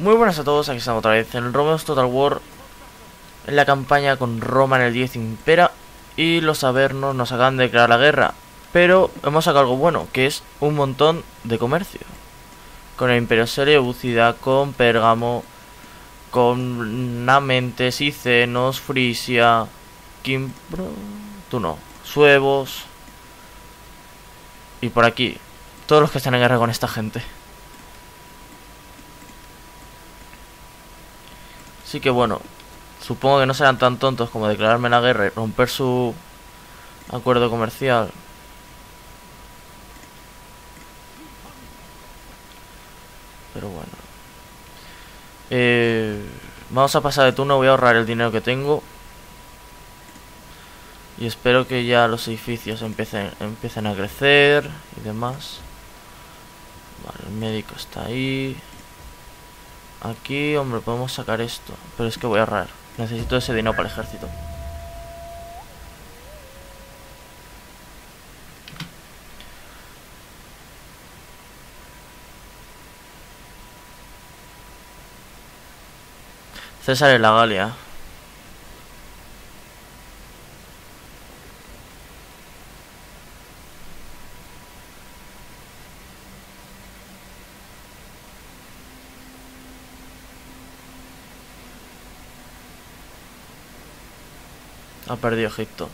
Muy buenas a todos, aquí estamos otra vez en Romeo's Total War En la campaña con Roma en el 10 Impera Y los Avernos nos acaban de declarar la guerra Pero hemos sacado algo bueno, que es un montón de comercio. Con el Imperio Seleucida, con Pérgamo Con Namentes, Icenos, Frisia Kimbro... Tú no, Suevos Y por aquí Todos los que están en guerra con esta gente Así que bueno, supongo que no serán tan tontos como declararme la guerra y romper su acuerdo comercial. Pero bueno. Eh, vamos a pasar de turno, voy a ahorrar el dinero que tengo. Y espero que ya los edificios empiecen, empiecen a crecer y demás. Vale, el médico está ahí. Aquí, hombre, podemos sacar esto. Pero es que voy a ahorrar. Necesito ese dinero para el ejército. César en la Galia. Ha perdido Egipto.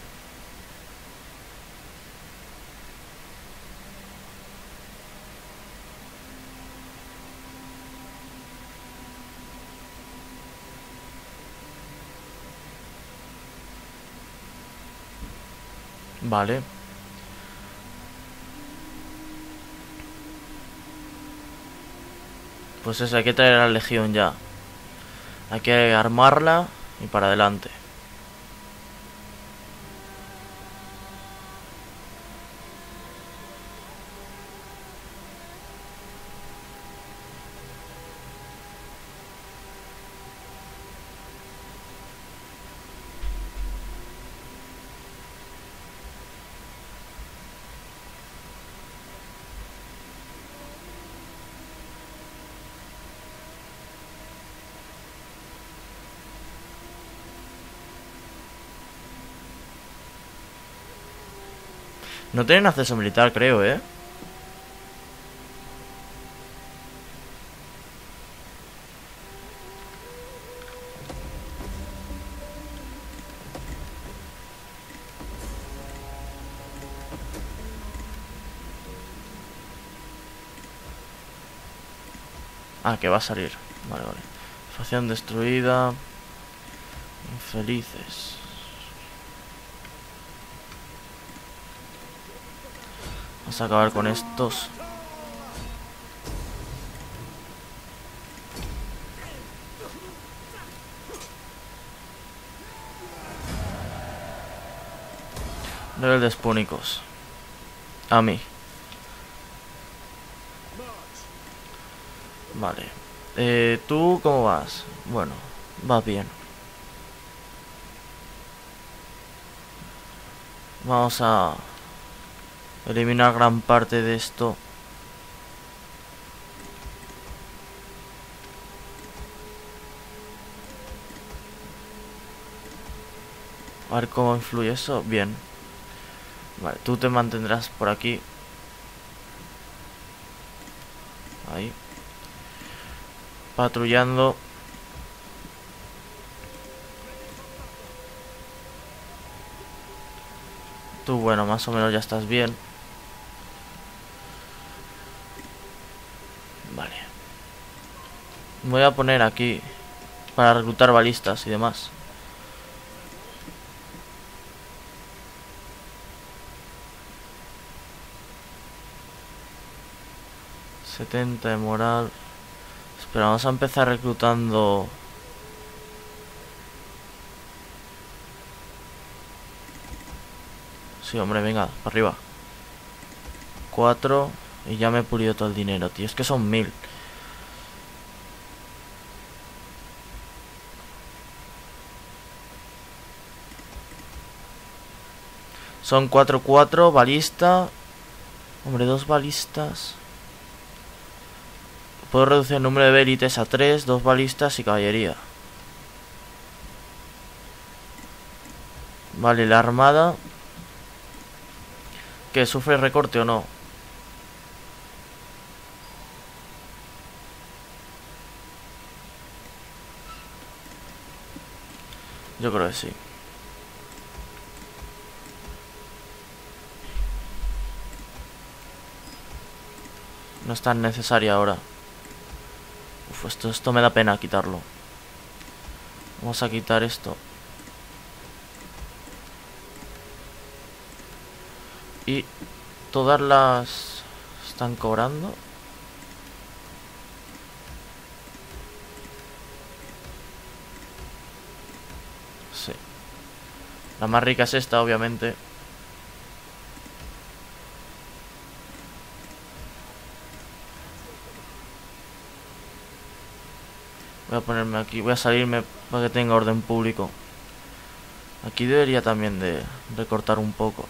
Vale. Pues eso, hay que traer a la legión ya. Hay que armarla y para adelante. No tienen acceso militar, creo, ¿eh? Ah, que va a salir. Vale, vale. Facción destruida. Infelices. Vamos a acabar con estos. Nivel de. A mí. Vale. Eh, ¿Tú cómo vas? Bueno, vas bien. Vamos a eliminar gran parte de esto. A ver cómo influye eso. Bien. Vale, tú te mantendrás por aquí. Ahí. Patrullando. Tú, bueno, más o menos ya estás bien. Vale. Voy a poner aquí para reclutar balistas y demás. Setenta de moral. Espera, vamos a empezar reclutando... Sí, hombre, venga, para arriba. Cuatro. Y ya me he pulido todo el dinero, tío. Es que son mil. Son cuatro, cuatro, balista. Hombre, dos balistas. Puedo reducir el número de élites a 3, 2 balistas y caballería. Vale, la armada. ¿Que sufre recorte o no? Yo creo que sí. No es tan necesaria ahora. Uf, esto, esto me da pena quitarlo. Vamos a quitar esto. Y todas las están cobrando. Sí. La más rica es esta, obviamente. Voy a ponerme aquí, voy a salirme para que tenga orden público. Aquí debería también de recortar un poco.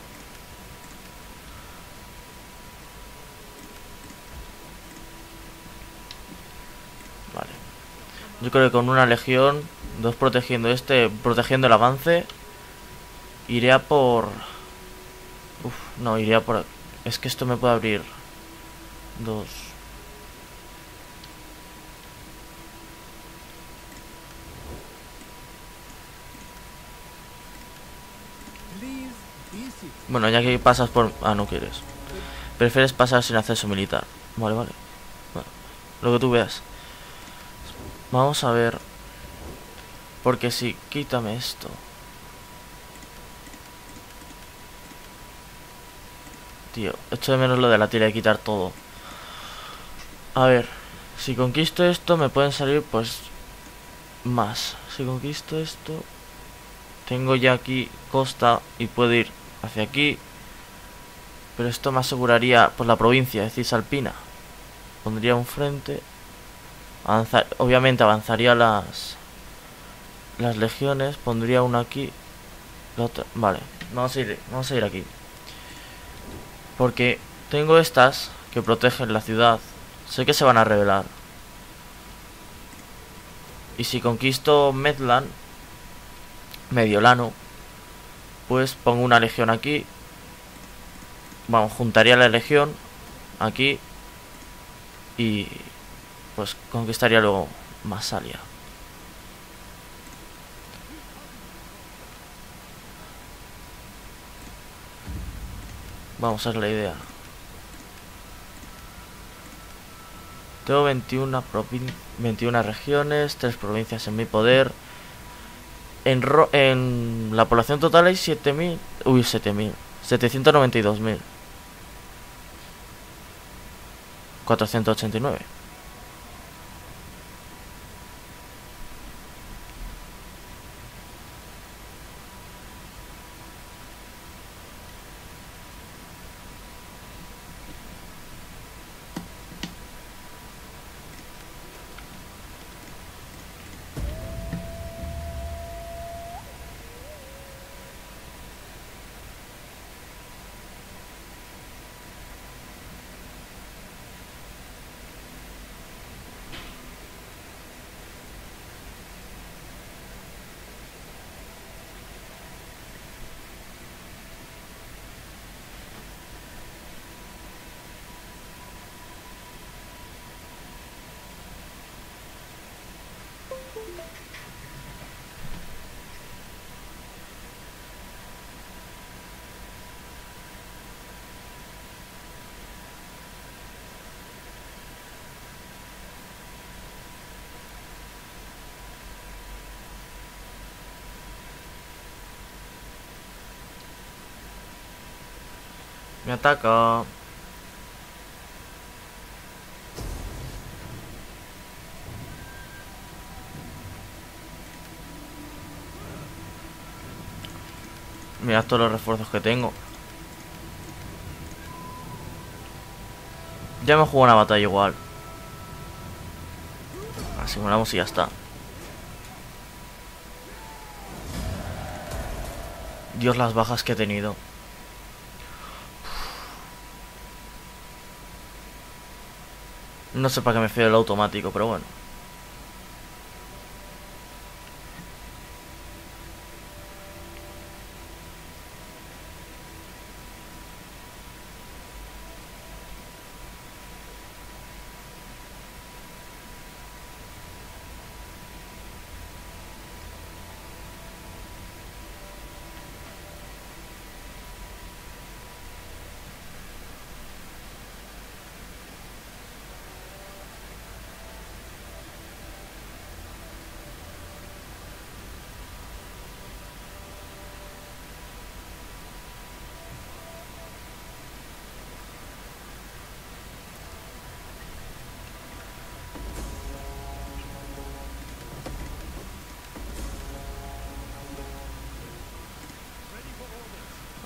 Vale. Yo creo que con una legión, dos protegiendo este, protegiendo el avance, iré a por... Uf, no, iré por... Es que esto me puede abrir dos... Bueno, ya que pasas por... Ah, no quieres. Prefieres pasar sin acceso militar. Vale, vale. Bueno, lo que tú veas. Vamos a ver. Porque si... Quítame esto. Tío, echo de menos lo de la tira de quitar todo. A ver. Si conquisto esto me pueden salir pues... Más. Si conquisto esto... Tengo ya aquí costa y puedo ir hacia aquí. Pero esto me aseguraría pues la provincia, es decir, Salpina. Pondría un frente. Avanzar, obviamente avanzaría las las legiones, pondría una aquí, la otra, vale, vamos a ir, vamos a ir aquí. Porque tengo estas que protegen la ciudad. Sé que se van a revelar. Y si conquisto Medland, Mediolano, pues pongo una legión aquí. Vamos, juntaría la legión aquí y pues conquistaría luego Masalia. Vamos a ver la idea. Tengo 21, 21 regiones, 3 provincias en mi poder. En, en la población total hay 7.000... Uy, 7.000. 792.000. 489. Me ataca. Mira todos los refuerzos que tengo. Ya me jugado una batalla igual. Asimulamos y ya está. Dios las bajas que he tenido. No sé para qué me fío el automático, pero bueno.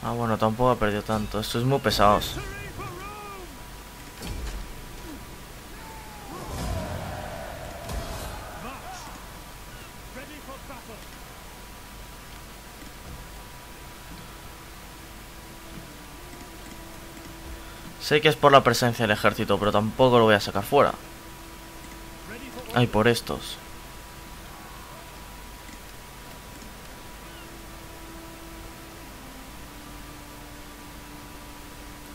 Ah, bueno, tampoco ha perdido tanto. Esto es muy pesados. Sé que es por la presencia del ejército, pero tampoco lo voy a sacar fuera. Ay, por estos.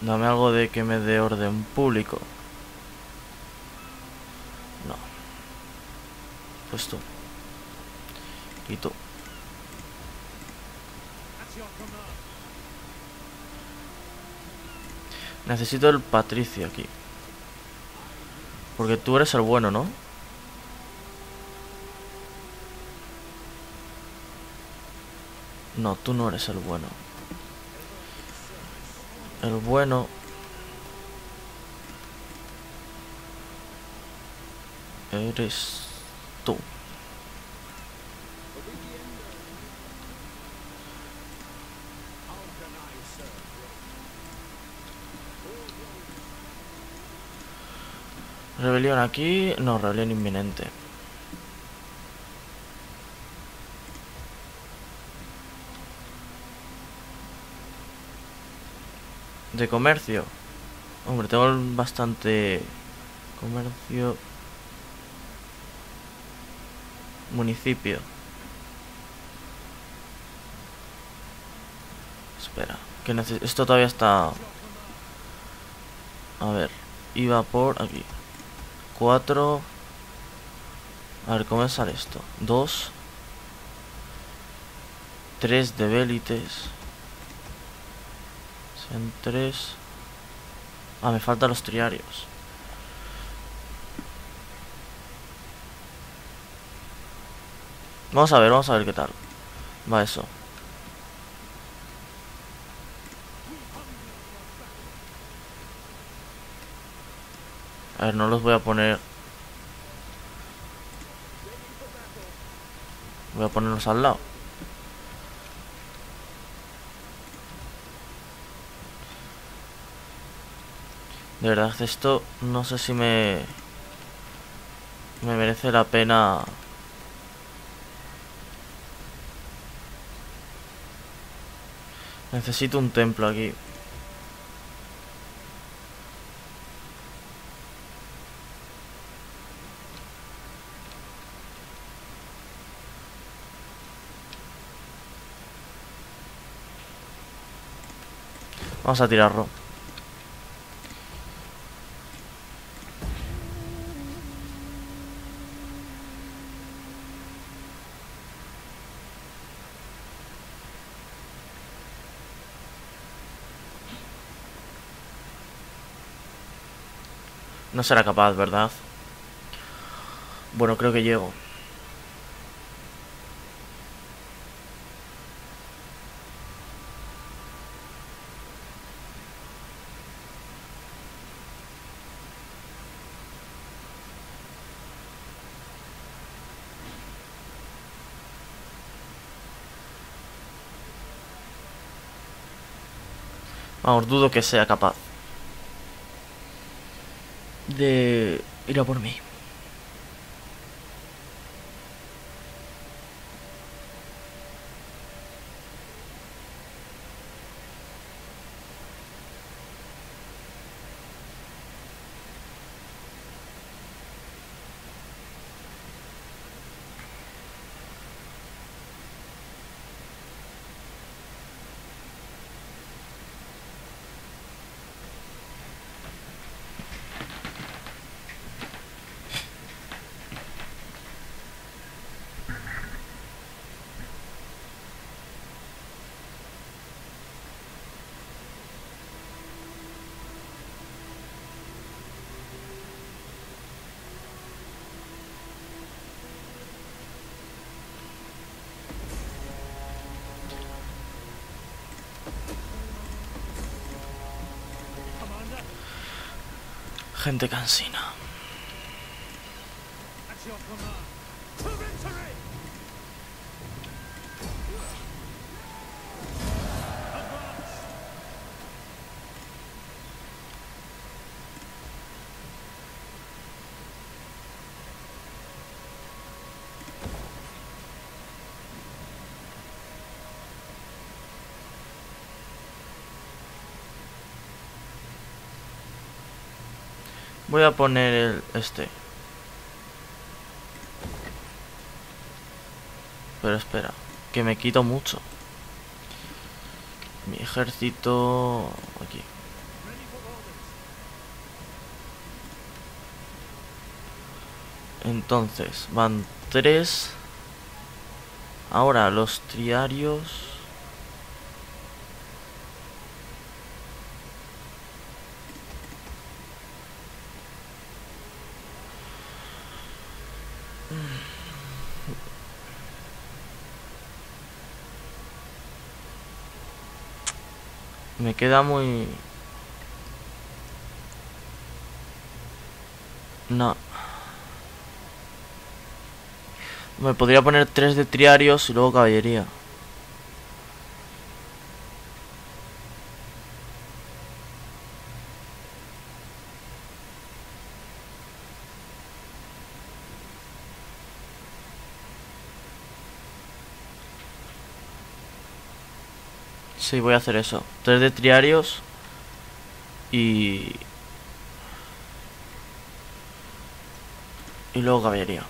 Dame algo de que me dé orden público. No. Pues tú. Y tú. Necesito el Patricio aquí. Porque tú eres el bueno, ¿no? No, tú no eres el bueno. El bueno... Eres tú. Rebelión aquí... No, rebelión inminente. De comercio. Hombre, tengo bastante... Comercio... Municipio. Espera, que esto todavía está... A ver, iba por aquí. 4 A ver, ¿cómo sale esto? 2 3 de bélites Son 3 Ah, me faltan los triarios. Vamos a ver, vamos a ver qué tal Va eso. A ver, no los voy a poner... Voy a ponerlos al lado. De verdad, esto no sé si me... Me merece la pena... Necesito un templo aquí. Vamos a tirarlo. No será capaz, ¿verdad? Bueno, creo que llego. Vamos, dudo que sea capaz de ir a por mí. Gente cansina. Voy a poner el este. Pero espera, que me quito mucho. Mi ejército aquí. Entonces, van tres. Ahora los triarios. Me queda muy... No. Me podría poner tres de triarios y luego caballería. Sí, voy a hacer eso. Tres de triarios y... Y luego caballería.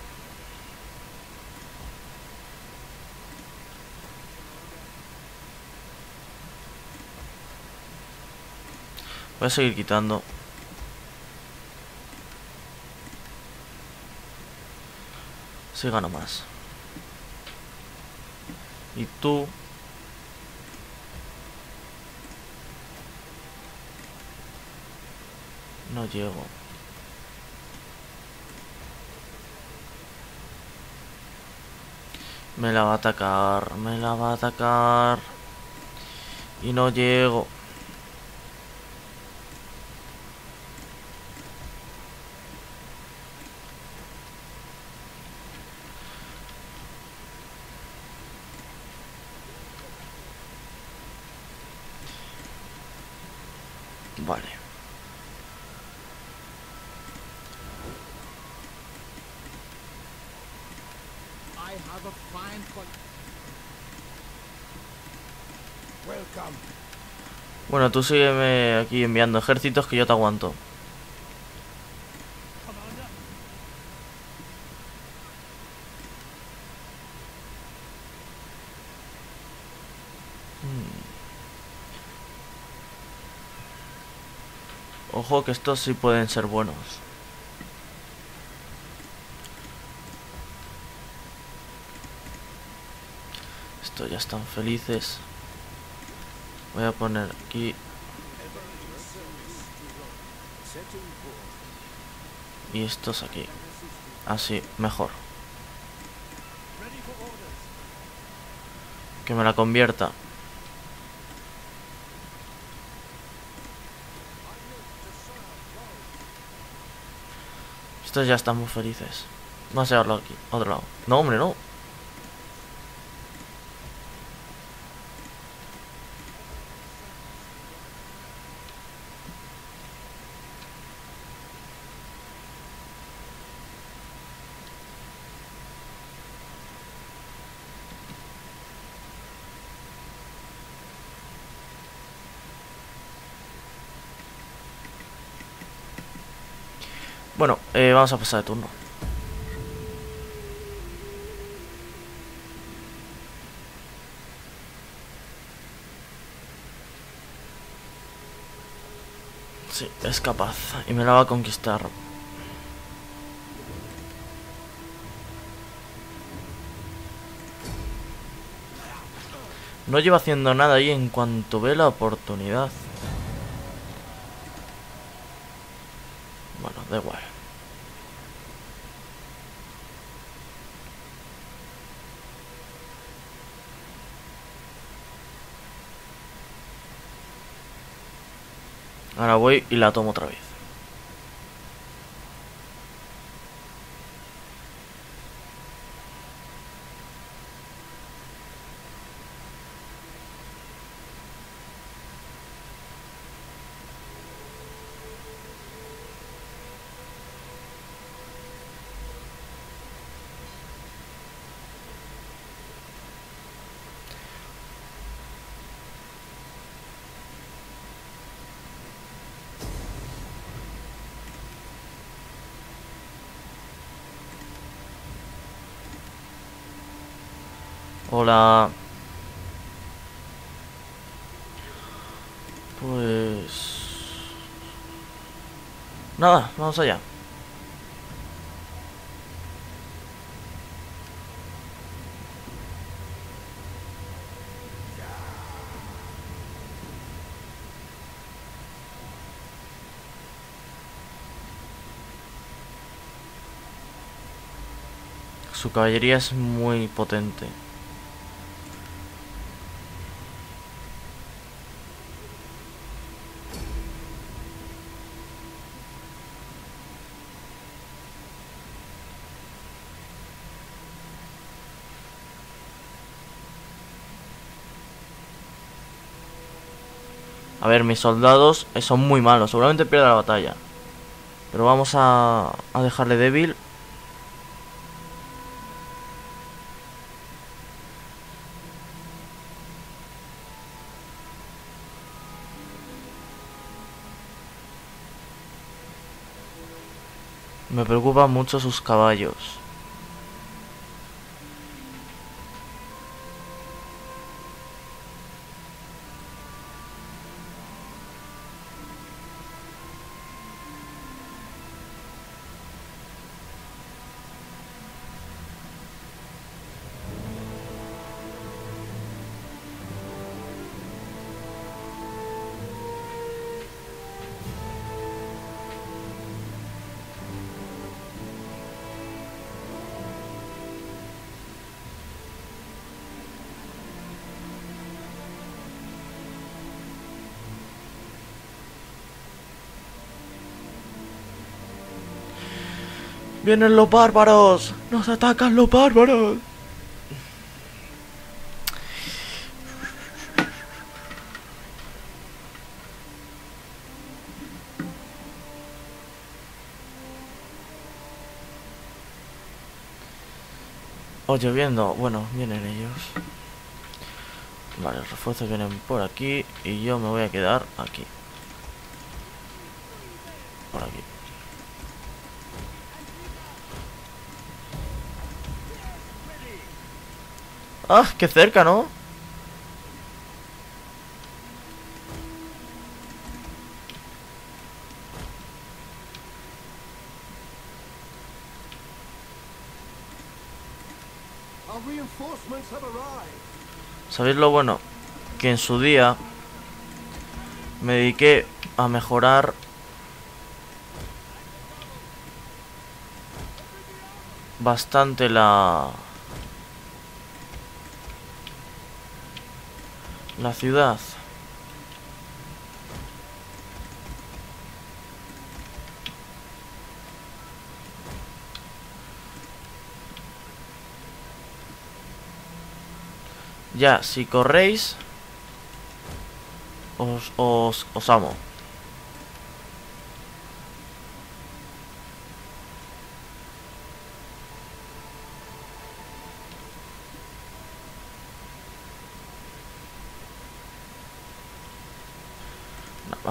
Voy a seguir quitando. Si gano más. Y tú No llego. Me la va a atacar, me la va a atacar. Y no llego. Bueno, tú sígueme aquí enviando ejércitos que yo te aguanto. Commander. Ojo que estos sí pueden ser buenos. Ya están felices. Voy a poner aquí. Y estos aquí. Así, mejor. Que me la convierta. Estos ya están muy felices. Vamos a llevarlo aquí, otro lado. No, hombre, no. Bueno, eh, vamos a pasar de turno. Sí, es capaz. Y me la va a conquistar. No lleva haciendo nada ahí en cuanto ve la oportunidad. Bueno, da igual. Ahora voy y la tomo otra vez. Hola. Pues... Nada, vamos allá. Su caballería es muy potente. Mis soldados son muy malos. Seguramente pierda la batalla. Pero vamos a, a dejarle débil. Me preocupan mucho sus caballos. ¡Vienen los bárbaros! ¡Nos atacan los bárbaros! Oh, lloviendo. Bueno, vienen ellos. Vale, los refuerzos vienen por aquí y yo me voy a quedar aquí. Por aquí. ¡Ah! ¡Qué cerca, ¿no? ¿Sabéis lo bueno? Que en su día me dediqué a mejorar bastante la la ciudad. Ya, si corréis, os, os, os amo.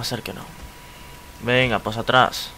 A ser que no. Venga, pues atrás.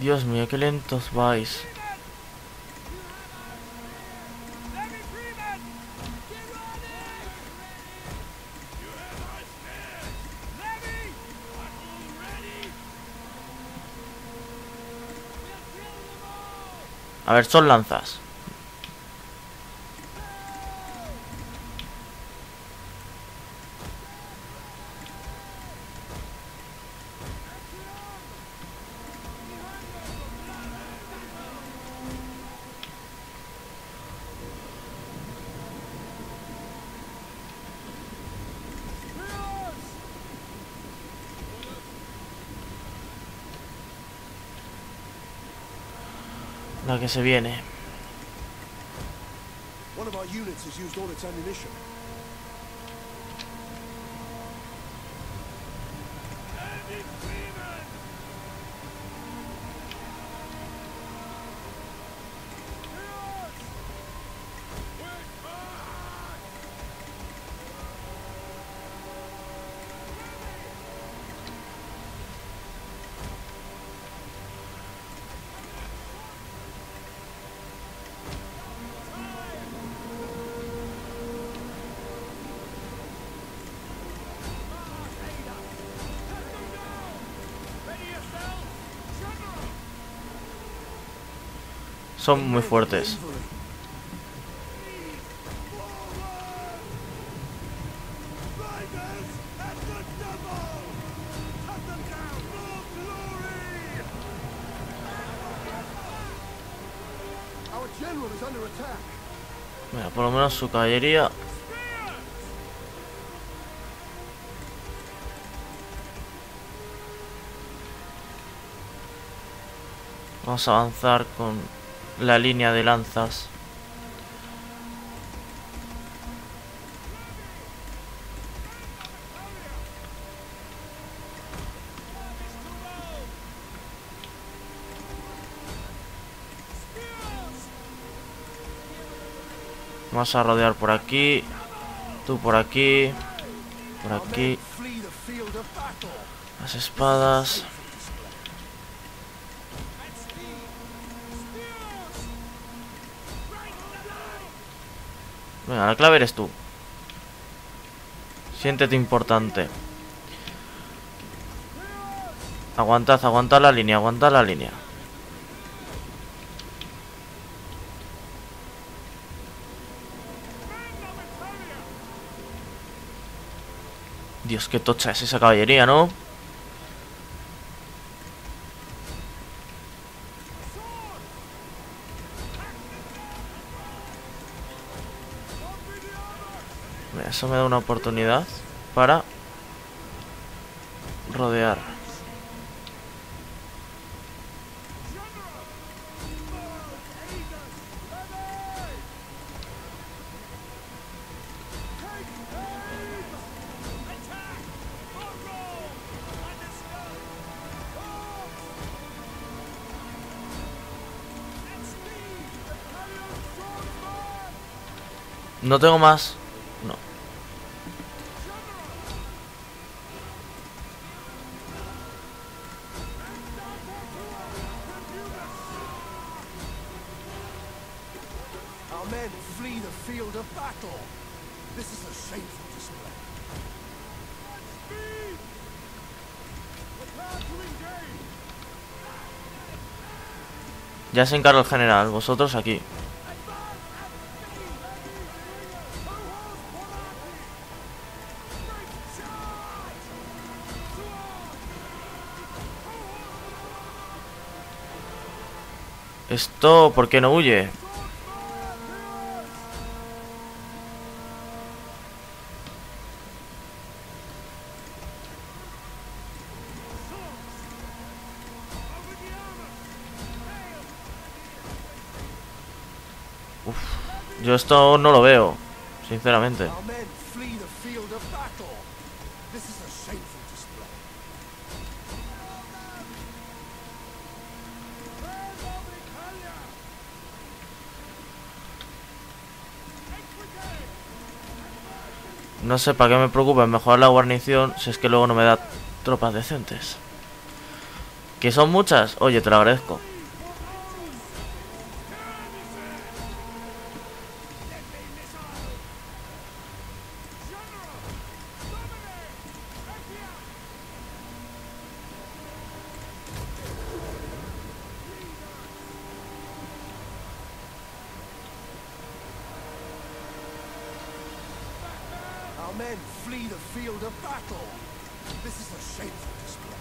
Dios mío, qué lentos vais. A ver, son lanzas. Que se viene. One of our units has used all its ammunition. Is under attack. Mira, por lo menos su caballería. Vamos a avanzar con la línea de lanzas. Vamos a rodear por aquí. Tú por aquí. Por aquí. Las espadas. Venga, la clave eres tú. Siéntete importante. Aguantad, aguantad la línea, aguantad la línea. Dios, qué tocha es esa caballería, ¿no? Eso me da una oportunidad para rodear. No tengo más. Our men flee the field of battle. This is a shameful display. Ya se encarga el general. Vosotros aquí. Esto, ¿por qué no huye? Yo esto no lo veo, sinceramente. No sé para qué me preocupa mejorar la guarnición si es que luego no me da tropas decentes. ¿Que son muchas? Oye, te lo agradezco. men flee the field of battle. This is a shameful display.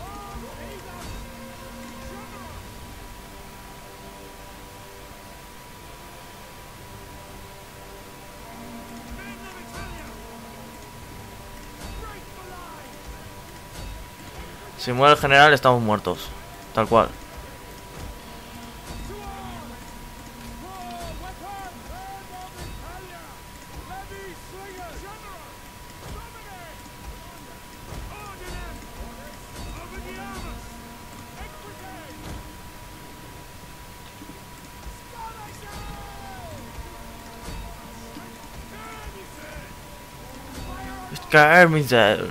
Oh, si muere el general, estamos muertos. Tal cual. Skirmishers.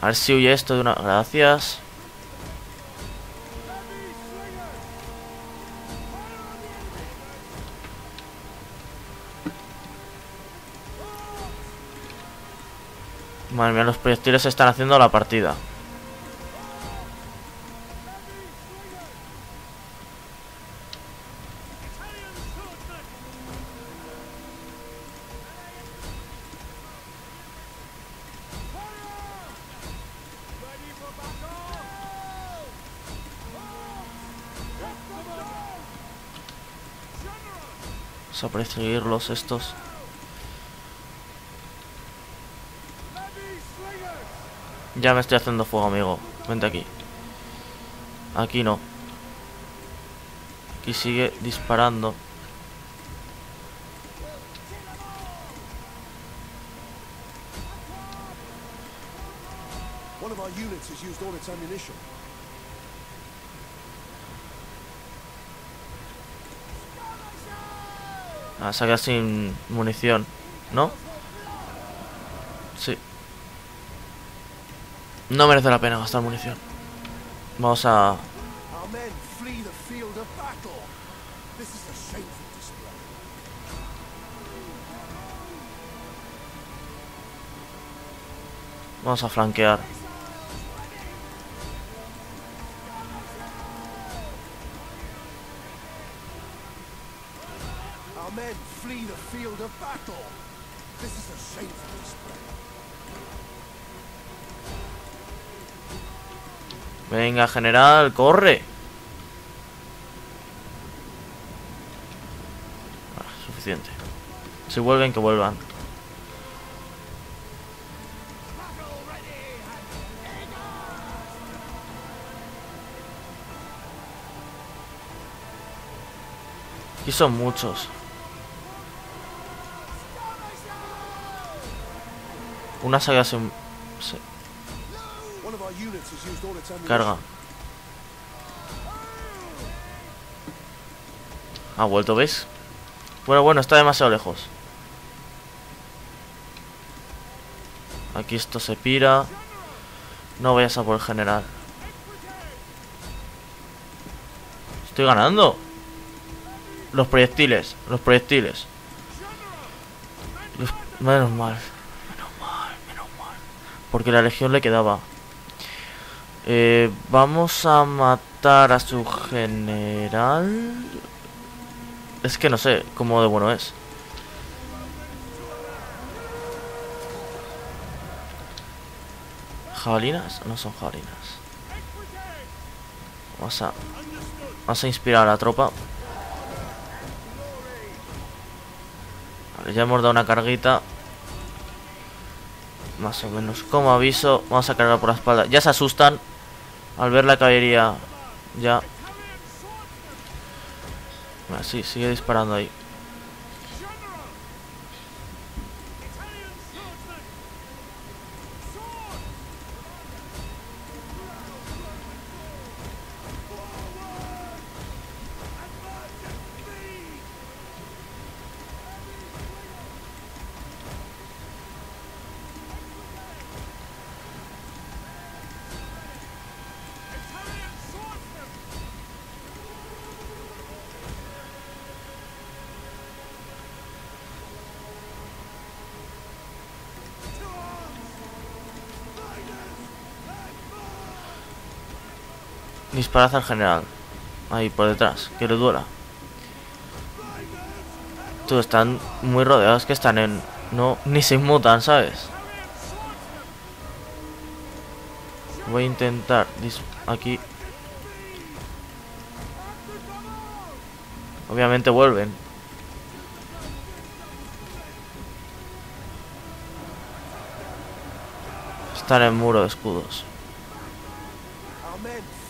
A ver si huye esto de una... Gracias. Madre mía, los proyectiles están haciendo la partida. Vamos a estos. Ya me estoy haciendo fuego, amigo. Vente aquí. Aquí no. Aquí sigue disparando. One of our units has used all its ammunition. Ah, sin munición, ¿no? Sí. No merece la pena gastar munición. Vamos a... Vamos a flanquear. Our men flee the field of battle. This is a shameful display. Venga, general, corre. Ah, suficiente. Si vuelven, que vuelvan. Y son muchos. Una saga se, carga. Ha vuelto, ¿ves? Bueno, bueno, está demasiado lejos. Aquí esto se pira. No vayas a por el general. Estoy ganando. Los proyectiles, los proyectiles. Menos mal. Menos mal, menos mal. Porque la legión le quedaba. Eh, vamos a matar a su general. Es que no sé cómo de bueno es. ¿Jabalinas? No son jabalinas. Vamos a... Vamos a inspirar a la tropa. Vale, ya hemos dado una carguita. Más o menos como aviso. Vamos a cargar por la espalda. Ya se asustan al ver la caballería. Ya. Así, sigue disparando ahí. Disparad al general. Ahí, por detrás. Que le duela. Tú, están muy rodeados. Que están en... No, ni se inmutan, ¿sabes? Voy a intentar... dis- Aquí... Obviamente vuelven. Está en muro de escudos.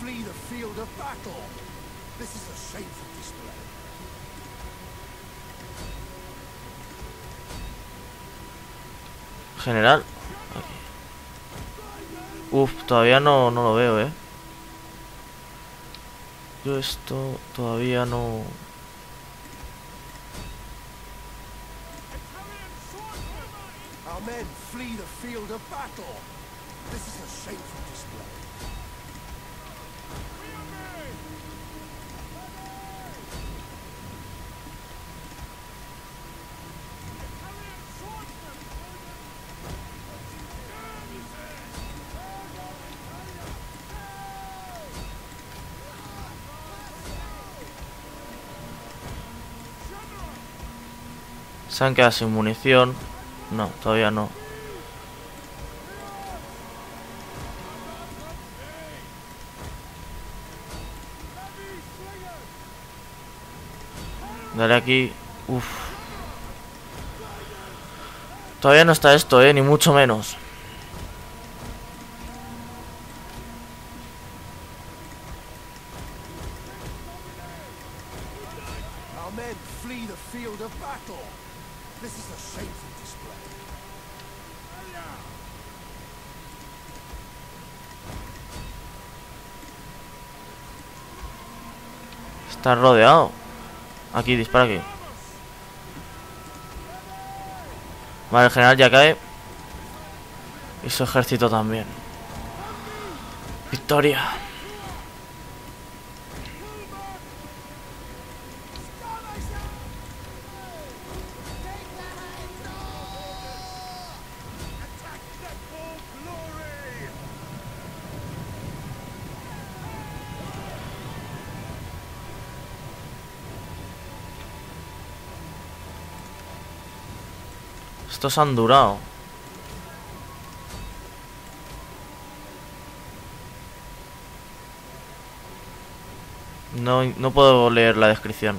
Flee the field of battle. This is a shameful display. General. Aquí. Uf, todavía no, no lo veo, eh. Yo esto todavía no... Our men flee the field of battle. This is a shameful display. Se han quedado sin munición. No, todavía no. Dale aquí. Uf. Todavía no está esto, eh, ni mucho menos. This is a shameful display. Está rodeado. Aquí, dispara aquí. Vale, el general ya cae. Y su ejército también. Victoria. Estos han durado. No, no puedo leer la descripción.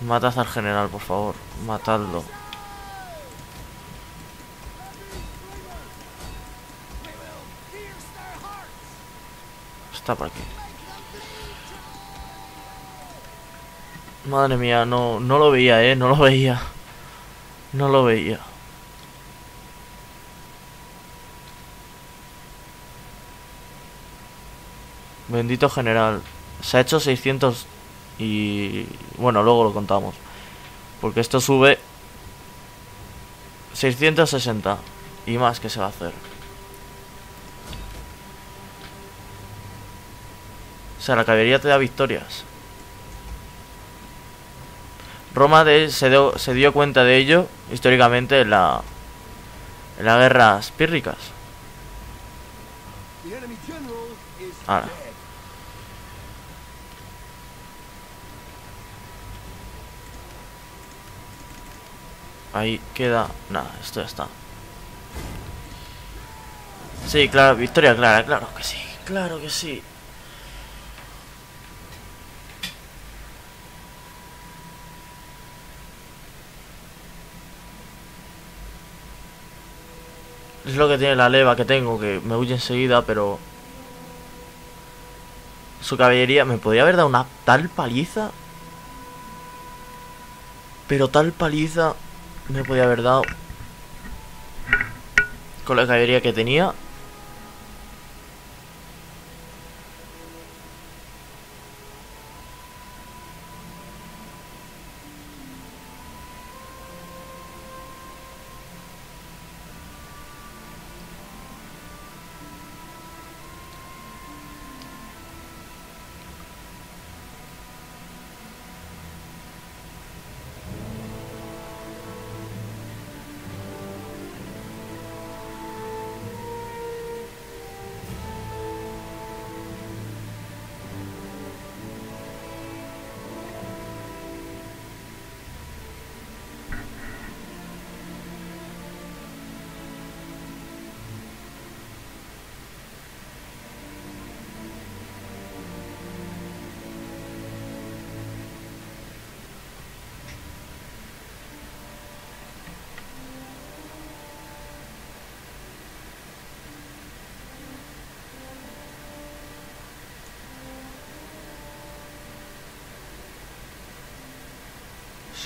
Matad al general, por favor. Matadlo. Está por aquí. Madre mía, no, no lo veía, eh, no lo veía. No lo veía. Bendito general. Se ha hecho 600 y... Bueno, luego lo contamos. Porque esto sube 660 y más que se va a hacer. O sea, la caballería te da victorias. Roma de- se, dio, se dio cuenta de ello históricamente en la, en las guerras pírricas. Ahí queda... Nada, esto ya está. Sí, claro, victoria clara, claro que sí. Claro que sí. Es lo que tiene la leva que tengo, que me huye enseguida, pero... Su caballería me podría haber dado una tal paliza. Pero tal paliza me podía haber dado. Con la caballería que tenía.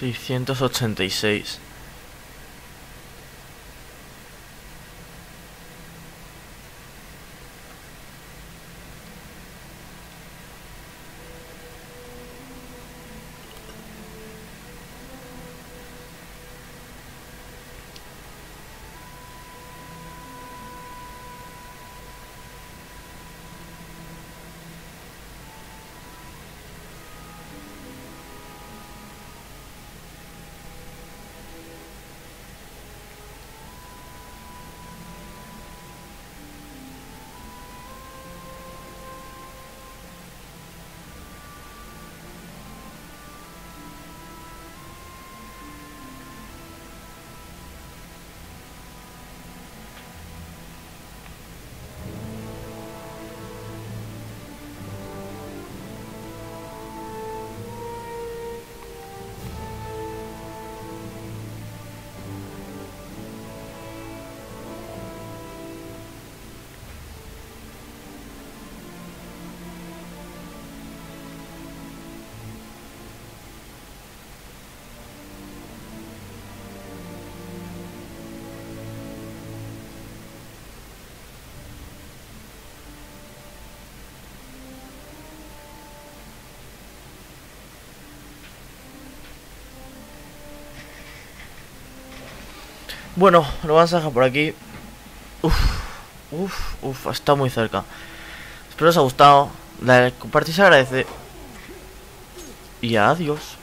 686. Bueno, lo vamos a dejar por aquí. Uf, uf, uf, está muy cerca. Espero os haya gustado. Like, compartir se agradece. Y adiós.